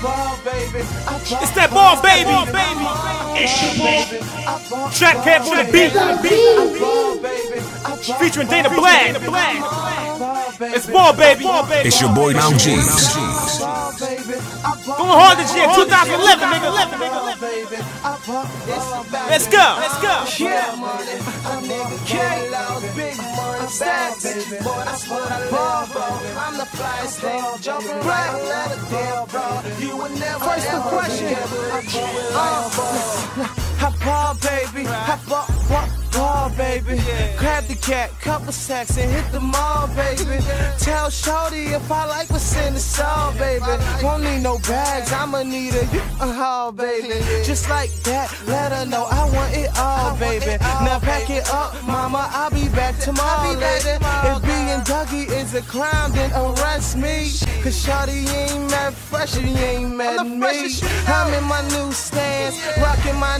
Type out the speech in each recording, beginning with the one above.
It's that ball, baby. baby. It's your baby. Track camp on the beat. Featuring Dana Black. It's ball, baby. It's your boy Malc Geez. Going hard this year, 2011, nigga. Let's go. Let's go. I'm the flyest thing, jumping right, let it deal, bro. You would never First impression. Uh, I ball, baby. I ball, ball, ball, baby. Grab the cat, couple sacks, and hit the mall, baby. Tell Shorty if I like what's in the soul, baby. Won't need no bags, I'ma need a haul, baby. Just like that, let her know I want it all, baby. Now pack it up, mama, I'll be back tomorrow, lady. Dougie is a crime, then arrest me. Cause Shorty ain't mad fresh, and he ain't mad at me. I'm in my new stance,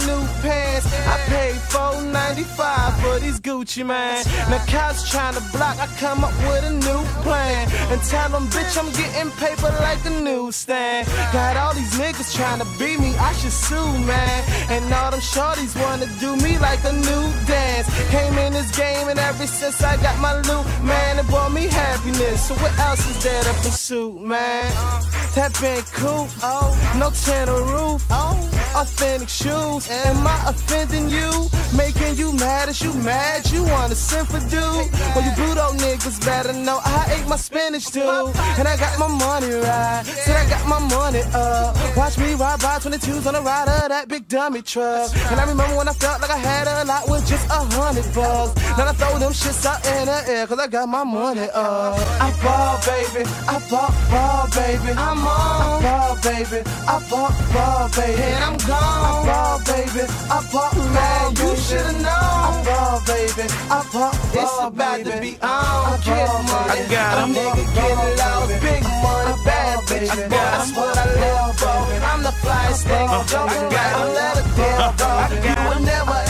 new pants. I paid $4.95 for these Gucci, man. Now cops trying to block, I come up with a new plan. And tell them, bitch, I'm getting paper like a newsstand. Got all these niggas trying to beat me, I should sue, man. And all them shorties wanna do me like a new dance. Came in this game, and ever since I got my loot, man, it brought me happiness. So what else is there to pursue, man? That been cool, oh, no or roof, oh, authentic shoes. Am I offending you? Making you mad? Is you mad? You wanna send for dude? Well, you Bluto niggas better know I ate my spinach too. And I got my money right. Said I got my money up. Watch me ride by 22s on the ride of that big dummy truck. And I remember when I felt like I had a lot with just a hundred bucks. Now I throw them shits out in the air cause I got my money up. I ball, baby. I ball, ball, baby. I'm on. I ball, baby. I ball, ball, baby. And I'm gone. I ball, baby. I ball, man. You should've known. I ball, baby. I ball, It's about to be on. Get money. I got. A nigga getting lost. Big money, bad bitch. I got That's what I live for. I'm the flyest thing. Jumping right on let it deal, bro. You will never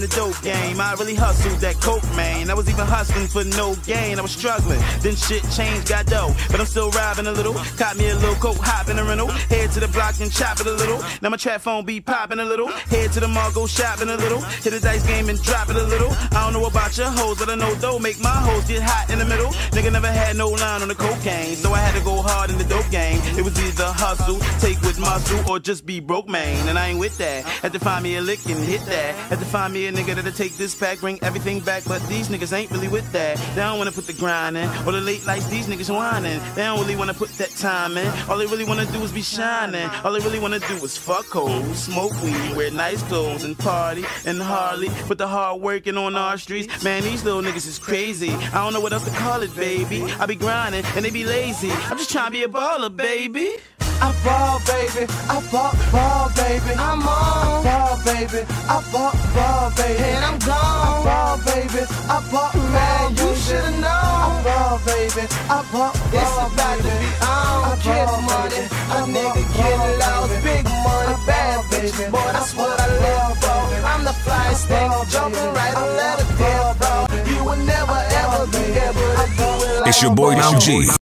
in the dope game. I really hustled that coke, man. I was even hustling for no gain. I was struggling. Then shit changed, got dough. But I'm still robbing a little. Caught me a little coke, hop in a rental. Head to the block and chop it a little. Now my trap phone be popping a little. Head to the mall, go shopping a little. Hit a dice game and drop it a little. I don't know about your hoes, but I know though make my hoes get hot in the middle. Nigga never had no line on the cocaine, so I had to go hard in the dope game. It was either hustle, take with muscle, or just be broke, man. And I ain't with that. Had to find me a lick and hit that. Had to find me a nigga that'll take this pack, bring everything back. But these niggas ain't really with that. They don't wanna put the grind in, or the late lights. These niggas whining. They don't really wanna put that time in. All they really wanna do is be shining. All they really wanna do is fuck hoes, smoke weed, wear nice clothes, and party and Harley. Put the hard working on our streets. Man, these little niggas is crazy. I don't know what else to call it, baby. I be grinding and they be lazy. I'm just trying to be a baller, baby. I ball, baby. I ball, ball, baby. I'm on. I ball, baby. I ball, ball, baby. And I'm gone. I ball, baby. I ball, man. You should've known. I ball, baby. I ball, It's about to be on. Get money. A nigga getting lost. Big money, bad bitch. Boy, that's what I live for. I'm the flyest thing. Jumping right on let it deal, bro. You will never ever be able to do it It's your boy Now G.